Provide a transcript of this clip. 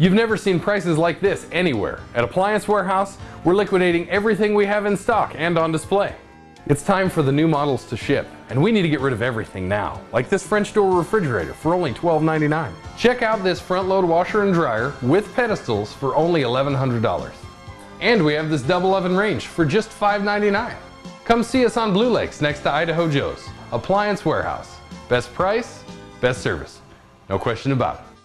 You've never seen prices like this anywhere. At Appliance Warehouse, we're liquidating everything we have in stock and on display. It's time for the new models to ship, and we need to get rid of everything now, like this French door refrigerator for only $12.99. Check out this front load washer and dryer with pedestals for only $1,100. And we have this double oven range for just $5.99. Come see us on Blue Lakes next to Idaho Joe's. Appliance Warehouse. Best price, best service. No question about it.